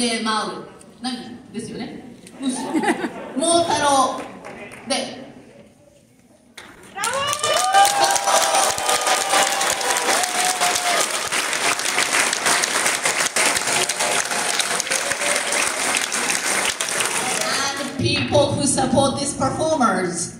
で回る何ですよね虫桃太郎で and people who support these performers